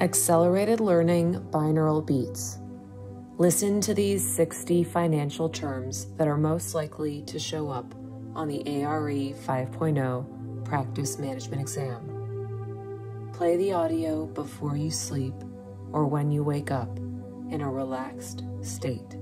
Accelerated Learning Binaural Beats. Listen to these 60 financial terms that are most likely to show up on the ARE 5.0 Practice Management Exam. Play the audio before you sleep or when you wake up in a relaxed state.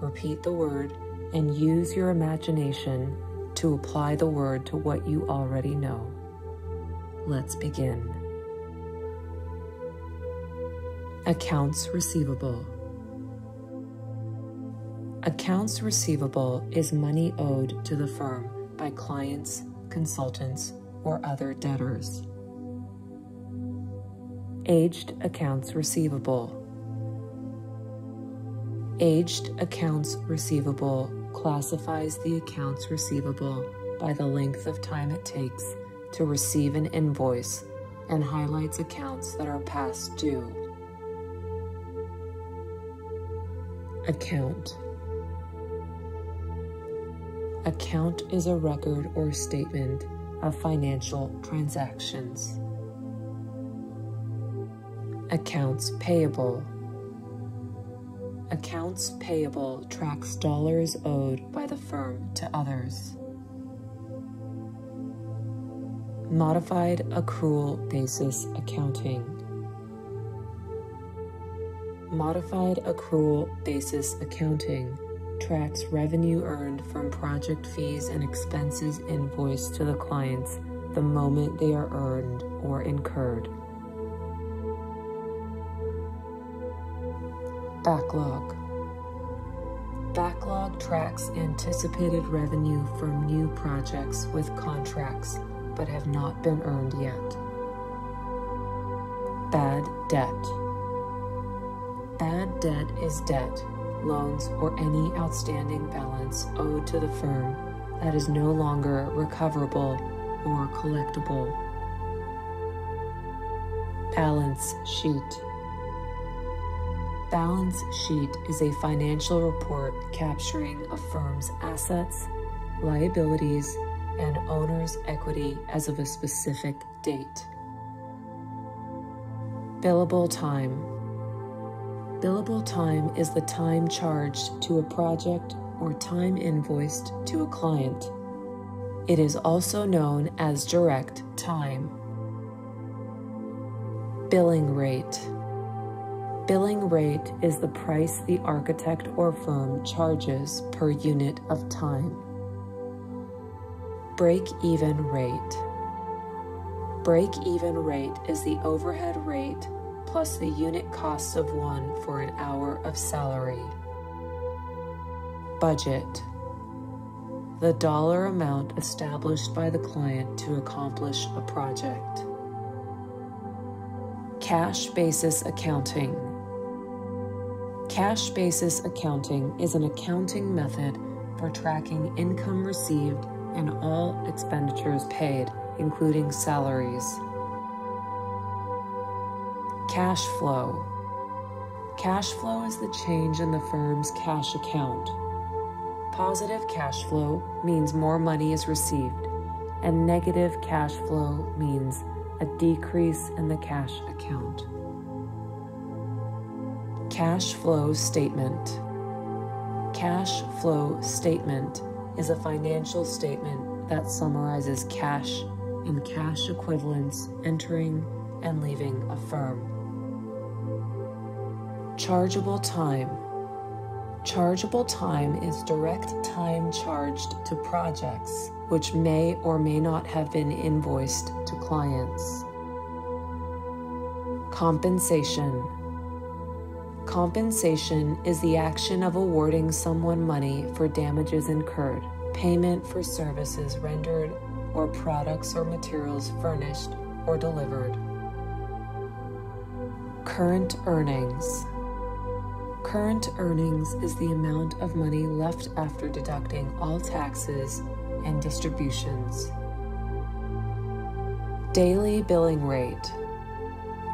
Repeat the word and use your imagination to apply the word to what you already know. Let's begin. Accounts receivable. Accounts receivable is money owed to the firm by clients, consultants, or other debtors. Aged accounts receivable. Aged accounts receivable classifies the accounts receivable by the length of time it takes to receive an invoice and highlights accounts that are past due. Account Account is a record or statement of financial transactions. Accounts payable. Accounts payable tracks dollars owed by the firm to others. Modified accrual basis accounting. Modified accrual basis accounting tracks revenue earned from project fees and expenses invoiced to the clients the moment they are earned or incurred. Backlog. Backlog tracks anticipated revenue from new projects with contracts but have not been earned yet. Bad debt. Bad debt is debt loans, or any outstanding balance owed to the firm that is no longer recoverable or collectible. Balance sheet. Balance sheet is a financial report capturing a firm's assets, liabilities, and owner's equity as of a specific date. Billable time Billable time is the time charged to a project or time invoiced to a client. It is also known as direct time. Billing rate. Billing rate is the price the architect or firm charges per unit of time. Break even rate. Break even rate is the overhead rate plus the unit costs of one for an hour of salary. Budget the dollar amount established by the client to accomplish a project. Cash basis accounting. Cash basis accounting is an accounting method for tracking income received and all expenditures paid, including salaries. Cash flow. Cash flow is the change in the firm's cash account. Positive cash flow means more money is received, and negative cash flow means a decrease in the cash account. Cash flow statement. Cash flow statement is a financial statement that summarizes cash and cash equivalents entering and leaving a firm. Chargeable time. Chargeable time is direct time charged to projects which may or may not have been invoiced to clients. Compensation. Compensation is the action of awarding someone money for damages incurred, payment for services rendered, or products or materials furnished or delivered. Current earnings. Current earnings is the amount of money left after deducting all taxes and distributions. Daily billing rate.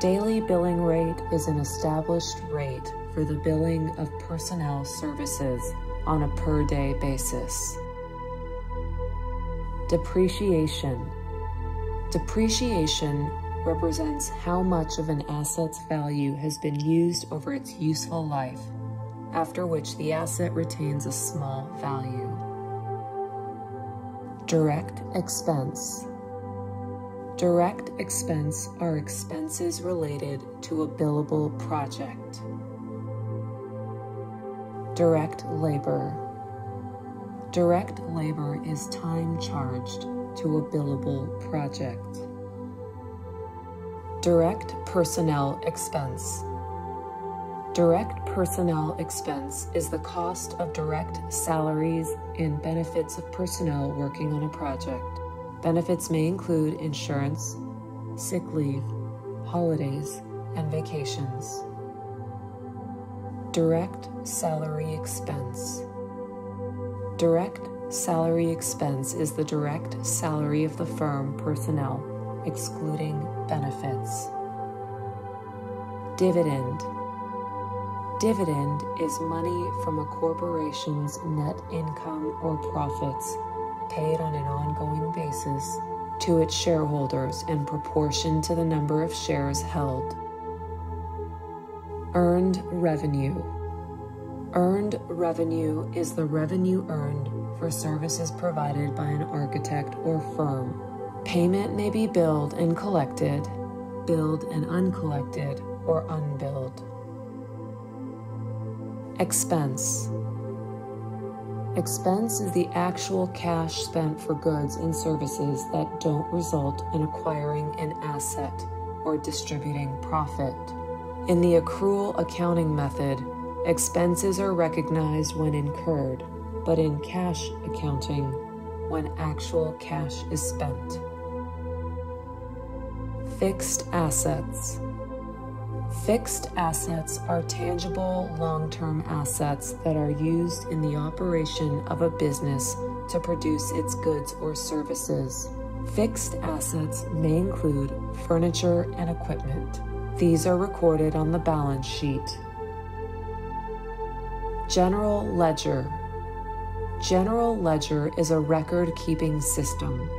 Daily billing rate is an established rate for the billing of personnel services on a per day basis. Depreciation. Depreciation represents how much of an asset's value has been used over its useful life, after which the asset retains a small value. Direct expense. Direct expense are expenses related to a billable project. Direct labor. Direct labor is time charged to a billable project. Direct personnel expense. Direct personnel expense is the cost of direct salaries and benefits of personnel working on a project. Benefits may include insurance, sick leave, holidays, and vacations. Direct salary expense. Direct salary expense is the direct salary of the firm personnel, excluding benefits. Dividend. Dividend is money from a corporation's net income or profits paid on an ongoing basis to its shareholders in proportion to the number of shares held. Earned revenue. Earned revenue is the revenue earned for services provided by an architect or firm. Payment may be billed and collected, billed and uncollected, or unbilled. Expense. Expense is the actual cash spent for goods and services that don't result in acquiring an asset or distributing profit. In the accrual accounting method, expenses are recognized when incurred, but in cash accounting, when actual cash is spent. Fixed assets. Fixed assets are tangible long term assets that are used in the operation of a business to produce its goods or services. Fixed assets may include furniture and equipment. These are recorded on the balance sheet. General Ledger General Ledger is a record keeping system,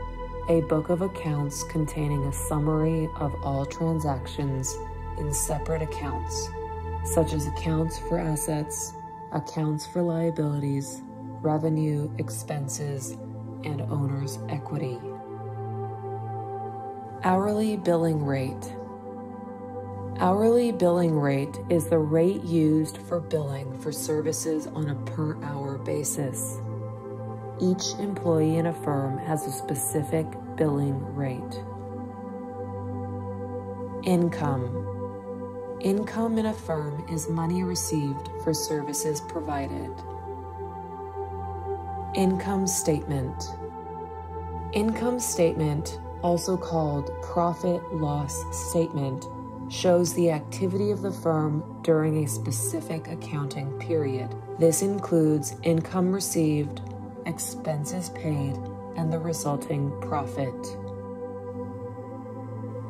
a book of accounts containing a summary of all transactions in separate accounts, such as accounts for assets, accounts for liabilities, revenue, expenses, and owner's equity. Hourly billing rate. Hourly billing rate is the rate used for billing for services on a per hour basis. Each employee in a firm has a specific billing rate. Income. Income in a firm is money received for services provided. Income statement. Income statement, also called profit loss statement, shows the activity of the firm during a specific accounting period. This includes income received, expenses paid, and the resulting profit.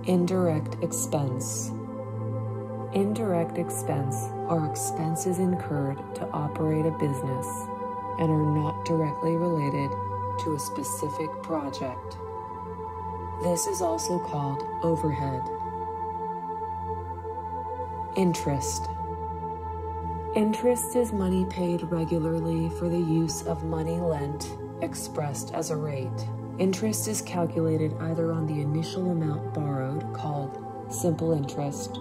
Indirect expense. Indirect expense are expenses incurred to operate a business and are not directly related to a specific project. This is also called overhead. Interest. Interest is money paid regularly for the use of money lent expressed as a rate. Interest is calculated either on the initial amount borrowed, called simple interest,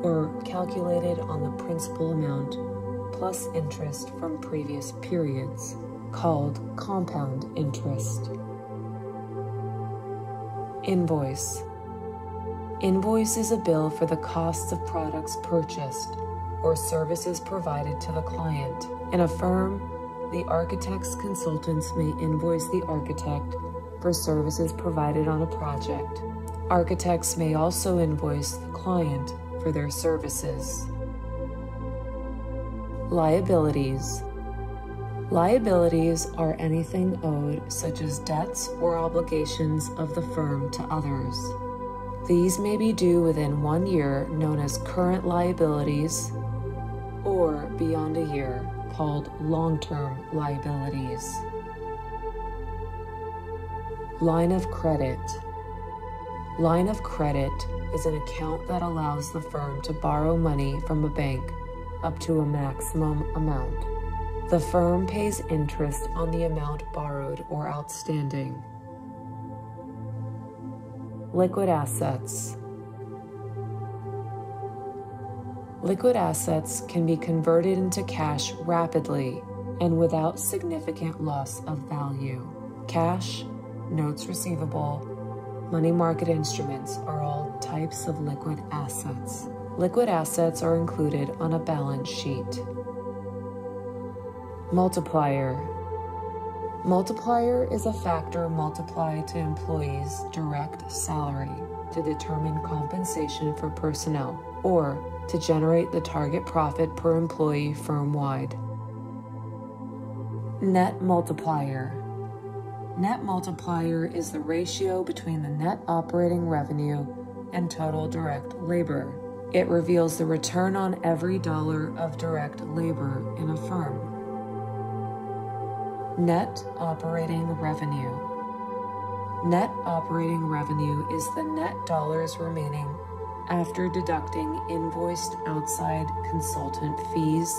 or calculated on the principal amount plus interest from previous periods, called compound interest. Invoice. Invoice is a bill for the costs of products purchased or services provided to the client. In a firm, the architect's consultants may invoice the architect for services provided on a project. Architects may also invoice the client for their services. Liabilities. Liabilities are anything owed, such as debts or obligations of the firm to others. These may be due within one year, known as current liabilities, or beyond a year, called long term liabilities. Line of credit. Line of credit is an account that allows the firm to borrow money from a bank up to a maximum amount. The firm pays interest on the amount borrowed or outstanding. Liquid assets. Liquid assets can be converted into cash rapidly and without significant loss of value. Cash, notes receivable, money market instruments are all types of liquid assets. Liquid assets are included on a balance sheet. Multiplier. Multiplier is a factor multiplied to employees' direct salary to determine compensation for personnel or to generate the target profit per employee firm wide. Net multiplier. Net multiplier is the ratio between the net operating revenue and total direct labor. It reveals the return on every dollar of direct labor in a firm. Net operating revenue. Net operating revenue is the net dollars remaining after deducting invoiced outside consultant fees,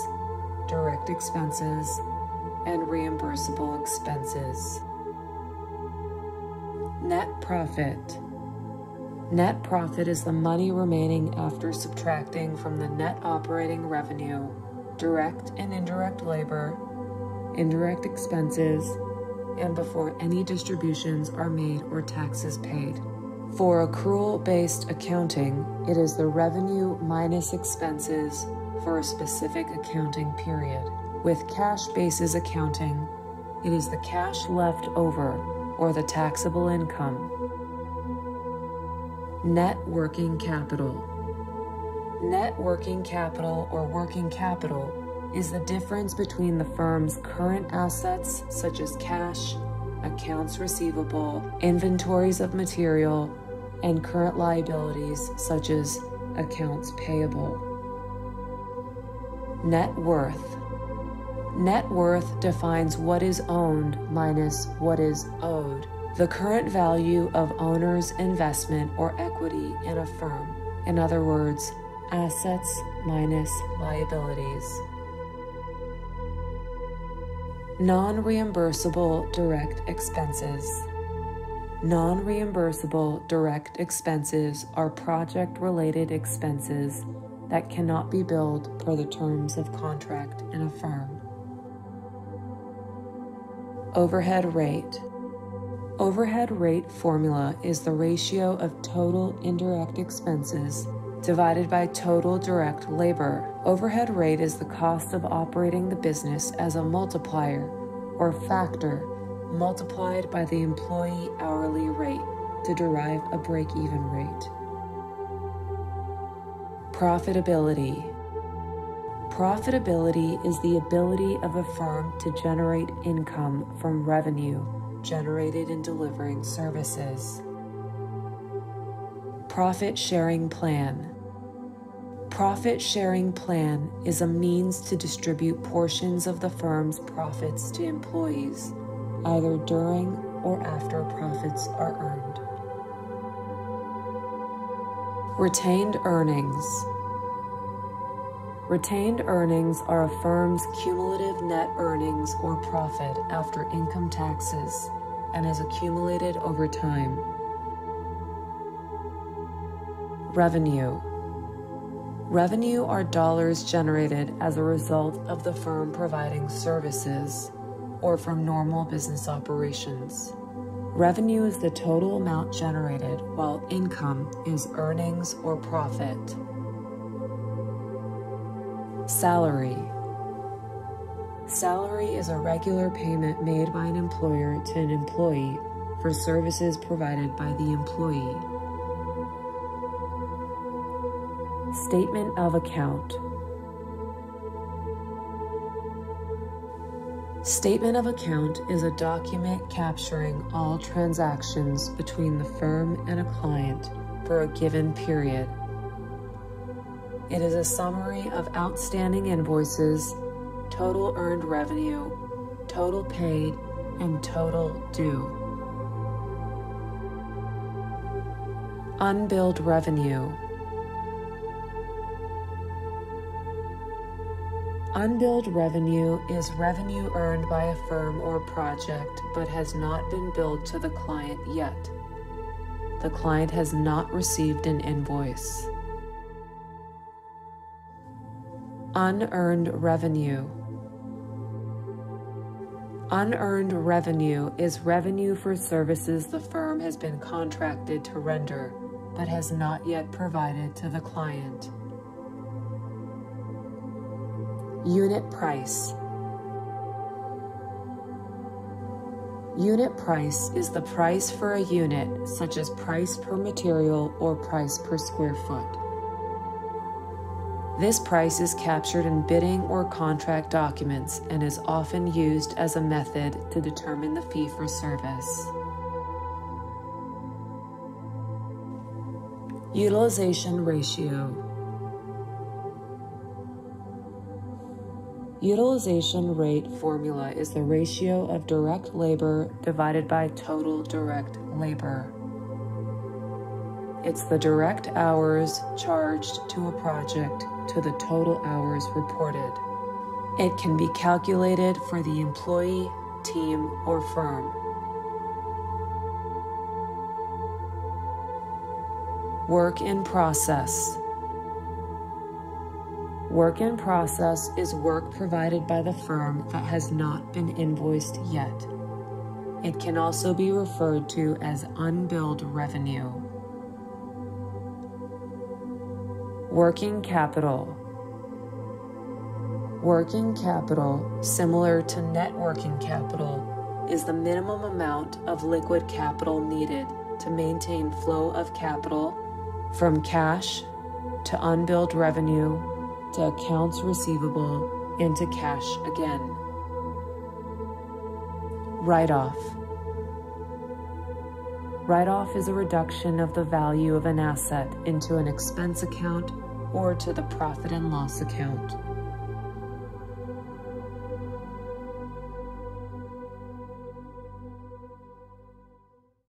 direct expenses, and reimbursable expenses. Net profit. Net profit is the money remaining after subtracting from the net operating revenue, direct and indirect labor, indirect expenses, and before any distributions are made or taxes paid. For accrual based accounting, it is the revenue minus expenses for a specific accounting period. With cash basis accounting, it is the cash left over or the taxable income. Net working capital. Net working capital or working capital is the difference between the firm's current assets, such as cash, accounts receivable, inventories of material, and current liabilities, such as accounts payable. Net worth. Net worth defines what is owned minus what is owed, the current value of owner's investment or equity in a firm. In other words, assets minus liabilities. Non reimbursable direct expenses. Non reimbursable direct expenses are project related expenses that cannot be billed per the terms of contract in a firm. Overhead rate. Overhead rate formula is the ratio of total indirect expenses divided by total direct labor. Overhead rate is the cost of operating the business as a multiplier or factor multiplied by the employee hourly rate to derive a break even rate. Profitability. Profitability is the ability of a firm to generate income from revenue generated in delivering services. Profit Sharing Plan Profit Sharing Plan is a means to distribute portions of the firm's profits to employees, either during or after profits are earned. Retained Earnings Retained earnings are a firm's cumulative net earnings or profit after income taxes and is accumulated over time. Revenue Revenue are dollars generated as a result of the firm providing services or from normal business operations. Revenue is the total amount generated, while income is earnings or profit. Salary. Salary is a regular payment made by an employer to an employee for services provided by the employee. Statement of account. Statement of account is a document capturing all transactions between the firm and a client for a given period it is a summary of outstanding invoices, total earned revenue, total paid, and total due. Unbilled revenue. Unbilled revenue is revenue earned by a firm or project but has not been billed to the client yet. The client has not received an invoice. Unearned revenue. Unearned revenue is revenue for services the firm has been contracted to render but has not yet provided to the client. Unit price. Unit price is the price for a unit, such as price per material or price per square foot. This price is captured in bidding or contract documents and is often used as a method to determine the fee for service. Utilization ratio. Utilization rate formula is the ratio of direct labor divided by total direct labor. It's the direct hours charged to a project to the total hours reported. It can be calculated for the employee, team, or firm. Work in process. Work in process is work provided by the firm that has not been invoiced yet. It can also be referred to as unbilled revenue. Working capital. Working capital, similar to net working capital, is the minimum amount of liquid capital needed to maintain flow of capital from cash to unbilled revenue to accounts receivable into cash again. Write off. Write off is a reduction of the value of an asset into an expense account or to the profit and loss account.